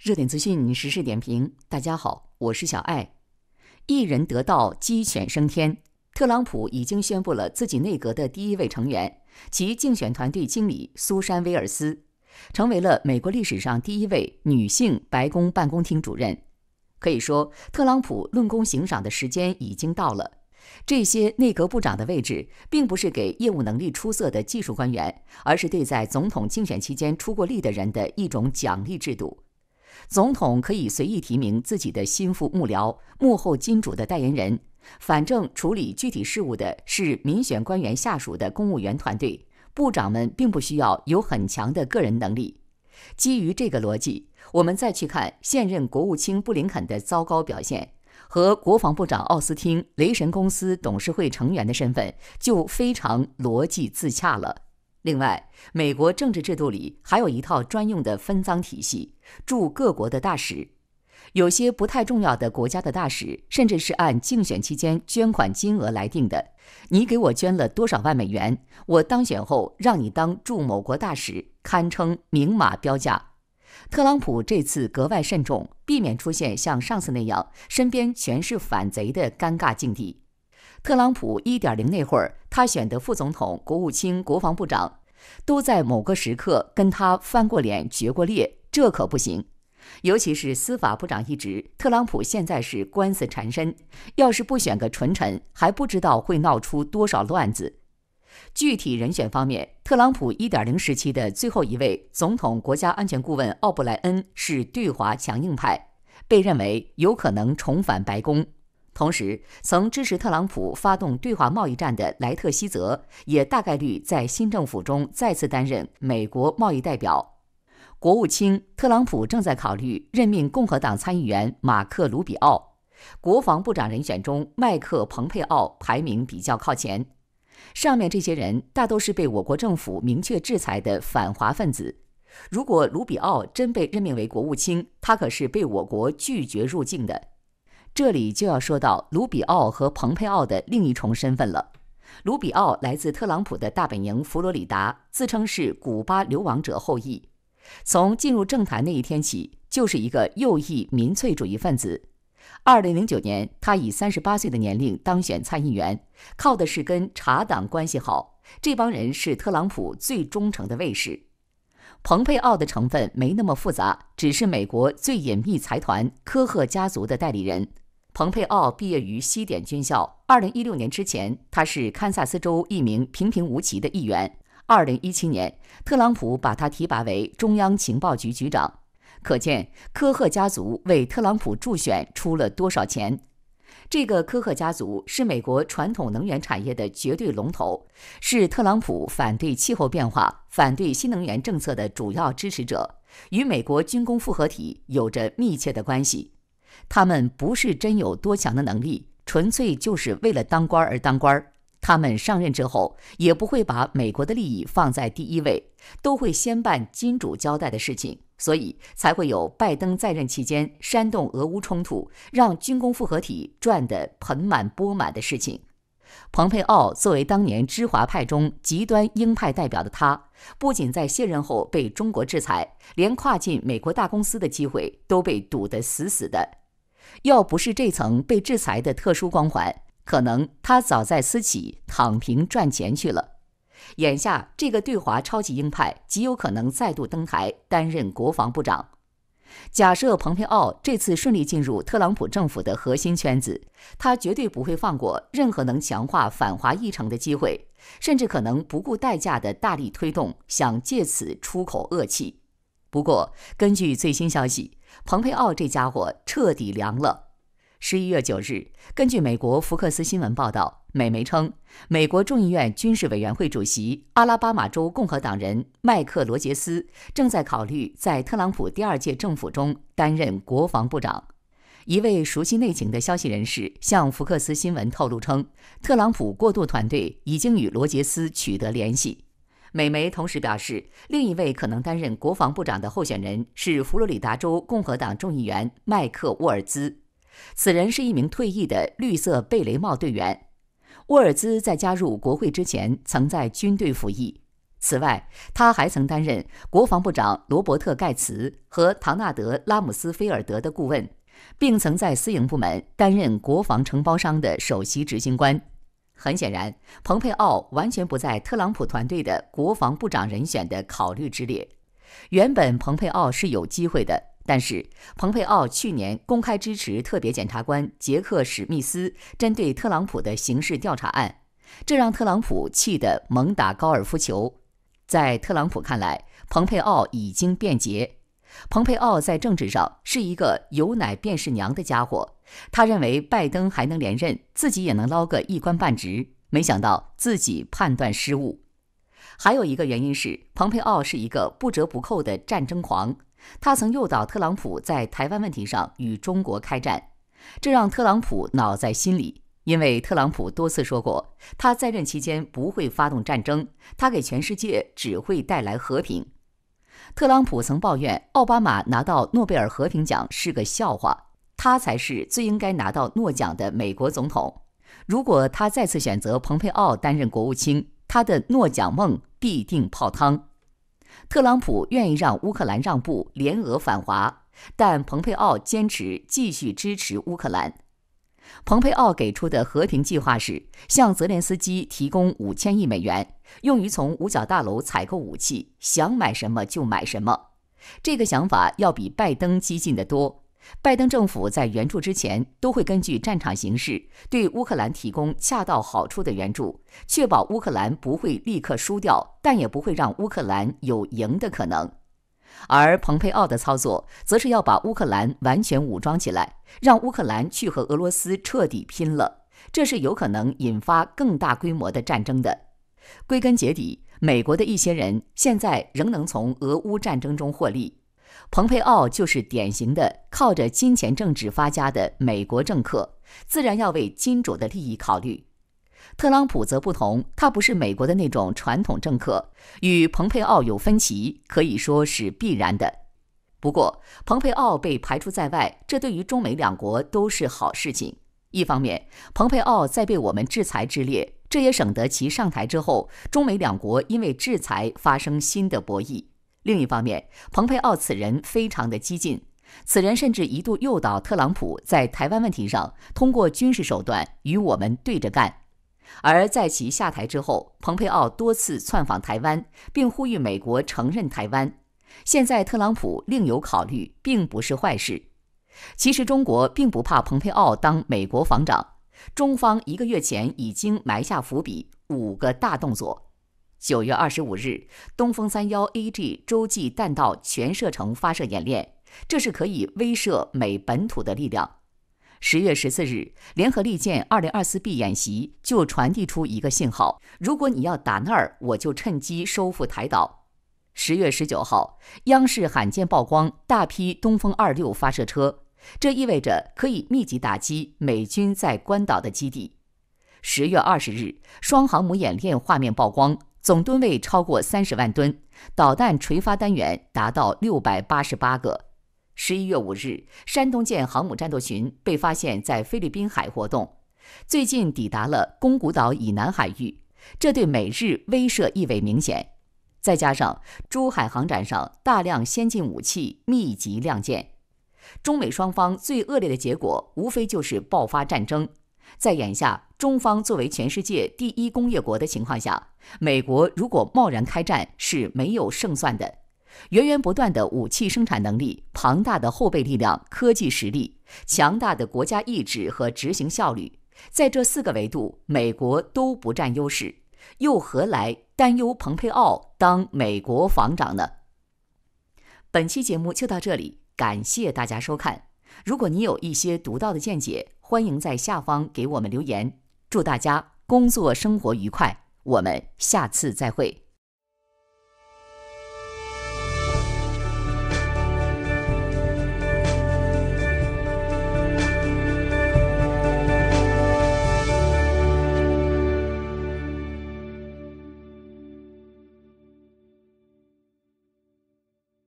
热点资讯时事点评，大家好，我是小爱。一人得道，鸡犬升天。特朗普已经宣布了自己内阁的第一位成员，其竞选团队经理苏珊·威尔斯，成为了美国历史上第一位女性白宫办公厅主任。可以说，特朗普论功行赏的时间已经到了。这些内阁部长的位置，并不是给业务能力出色的技术官员，而是对在总统竞选期间出过力的人的一种奖励制度。总统可以随意提名自己的心腹幕僚、幕后金主的代言人，反正处理具体事务的是民选官员下属的公务员团队，部长们并不需要有很强的个人能力。基于这个逻辑，我们再去看现任国务卿布林肯的糟糕表现。和国防部长奥斯汀雷神公司董事会成员的身份就非常逻辑自洽了。另外，美国政治制度里还有一套专用的分赃体系，驻各国的大使，有些不太重要的国家的大使，甚至是按竞选期间捐款金额来定的。你给我捐了多少万美元，我当选后让你当驻某国大使，堪称明码标价。特朗普这次格外慎重，避免出现像上次那样身边全是反贼的尴尬境地。特朗普1.0那会儿，他选的副总统、国务卿、国防部长，都在某个时刻跟他翻过脸、决过裂，这可不行。尤其是司法部长一职，特朗普现在是官司缠身，要是不选个纯臣，还不知道会闹出多少乱子。具体人选方面，特朗普1.0时期的最后一位总统国家安全顾问奥布莱恩是对华强硬派，被认为有可能重返白宫。同时，曾支持特朗普发动对华贸易战的莱特希泽也大概率在新政府中再次担任美国贸易代表。国务卿特朗普正在考虑任命共和党参议员马克·卢比奥。国防部长人选中，麦克·蓬佩奥排名比较靠前。上面这些人大都是被我国政府明确制裁的反华分子。如果卢比奥真被任命为国务卿，他可是被我国拒绝入境的。这里就要说到卢比奥和蓬佩奥的另一重身份了。卢比奥来自特朗普的大本营佛罗里达，自称是古巴流亡者后裔。从进入政坛那一天起，就是一个右翼民粹主义分子。二零零九年，他以三十八岁的年龄当选参议员，靠的是跟茶党关系好。这帮人是特朗普最忠诚的卫士。蓬佩奥的成分没那么复杂，只是美国最隐秘财团科赫家族的代理人。蓬佩奥毕业于西点军校，二零一六年之前，他是堪萨斯州一名平平无奇的议员。二零一七年，特朗普把他提拔为中央情报局局长。可见科赫家族为特朗普助选出了多少钱？这个科赫家族是美国传统能源产业的绝对龙头，是特朗普反对气候变化、反对新能源政策的主要支持者，与美国军工复合体有着密切的关系。他们不是真有多强的能力，纯粹就是为了当官而当官。他们上任之后，也不会把美国的利益放在第一位，都会先办金主交代的事情。所以才会有拜登在任期间煽动俄乌冲突，让军工复合体赚得盆满钵满的事情。蓬佩奥作为当年知华派中极端鹰派代表的他，不仅在卸任后被中国制裁，连跨进美国大公司的机会都被堵得死死的。要不是这层被制裁的特殊光环，可能他早在私企躺平赚钱去了。眼下，这个对华超级鹰派极有可能再度登台担任国防部长。假设蓬佩奥这次顺利进入特朗普政府的核心圈子，他绝对不会放过任何能强化反华议程的机会，甚至可能不顾代价的大力推动，想借此出口恶气。不过，根据最新消息，蓬佩奥这家伙彻底凉了。十一月九日，根据美国福克斯新闻报道，美媒称，美国众议院军事委员会主席、阿拉巴马州共和党人麦克罗杰斯正在考虑在特朗普第二届政府中担任国防部长。一位熟悉内情的消息人士向福克斯新闻透露称，特朗普过渡团队已经与罗杰斯取得联系。美媒同时表示，另一位可能担任国防部长的候选人是佛罗里达州共和党众议员麦克沃尔兹。此人是一名退役的绿色贝雷帽队员。沃尔兹在加入国会之前，曾在军队服役。此外，他还曾担任国防部长罗伯特·盖茨和唐纳德·拉姆斯菲尔德的顾问，并曾在私营部门担任国防承包商的首席执行官。很显然，蓬佩奥完全不在特朗普团队的国防部长人选的考虑之列。原本蓬佩奥是有机会的，但是蓬佩奥去年公开支持特别检察官杰克·史密斯针对特朗普的刑事调查案，这让特朗普气得猛打高尔夫球。在特朗普看来，蓬佩奥已经变节。蓬佩奥在政治上是一个有奶便是娘的家伙，他认为拜登还能连任，自己也能捞个一官半职，没想到自己判断失误。还有一个原因是，蓬佩奥是一个不折不扣的战争狂。他曾诱导特朗普在台湾问题上与中国开战，这让特朗普恼在心里。因为特朗普多次说过，他在任期间不会发动战争，他给全世界只会带来和平。特朗普曾抱怨奥巴马拿到诺贝尔和平奖是个笑话，他才是最应该拿到诺奖的美国总统。如果他再次选择蓬佩奥担任国务卿，他的诺奖梦必定泡汤。特朗普愿意让乌克兰让步，联俄反华，但蓬佩奥坚持继续支持乌克兰。蓬佩奥给出的和平计划是向泽连斯基提供五千亿美元，用于从五角大楼采购武器，想买什么就买什么。这个想法要比拜登激进得多。拜登政府在援助之前都会根据战场形势对乌克兰提供恰到好处的援助，确保乌克兰不会立刻输掉，但也不会让乌克兰有赢的可能。而蓬佩奥的操作则是要把乌克兰完全武装起来，让乌克兰去和俄罗斯彻底拼了，这是有可能引发更大规模的战争的。归根结底，美国的一些人现在仍能从俄乌战争中获利。蓬佩奥就是典型的靠着金钱政治发家的美国政客，自然要为金主的利益考虑。特朗普则不同，他不是美国的那种传统政客，与蓬佩奥有分歧可以说是必然的。不过，蓬佩奥被排除在外，这对于中美两国都是好事情。一方面，蓬佩奥在被我们制裁之列，这也省得其上台之后，中美两国因为制裁发生新的博弈。另一方面，蓬佩奥此人非常的激进，此人甚至一度诱导特朗普在台湾问题上通过军事手段与我们对着干。而在其下台之后，蓬佩奥多次窜访台湾，并呼吁美国承认台湾。现在特朗普另有考虑，并不是坏事。其实中国并不怕蓬佩奥当美国防长，中方一个月前已经埋下伏笔，五个大动作。九月二十五日，东风三幺 AG 洲际弹道全射程发射演练，这是可以威慑美本土的力量。十月十四日，联合利剑二零二四 B 演习就传递出一个信号：如果你要打那儿，我就趁机收复台岛。十月十九号，央视罕见曝光大批东风二六发射车，这意味着可以密集打击美军在关岛的基地。十月二十日，双航母演练画面曝光。总吨位超过三十万吨，导弹垂发单元达到六百八十八个。十一月五日，山东舰航母战斗群被发现在菲律宾海活动，最近抵达了宫古岛以南海域，这对美日威慑意味明显。再加上珠海航展上大量先进武器密集亮剑，中美双方最恶劣的结果无非就是爆发战争。在眼下中方作为全世界第一工业国的情况下，美国如果贸然开战是没有胜算的。源源不断的武器生产能力、庞大的后备力量、科技实力、强大的国家意志和执行效率，在这四个维度，美国都不占优势，又何来担忧蓬佩奥当美国防长呢？本期节目就到这里，感谢大家收看。如果你有一些独到的见解，欢迎在下方给我们留言。祝大家工作生活愉快，我们下次再会。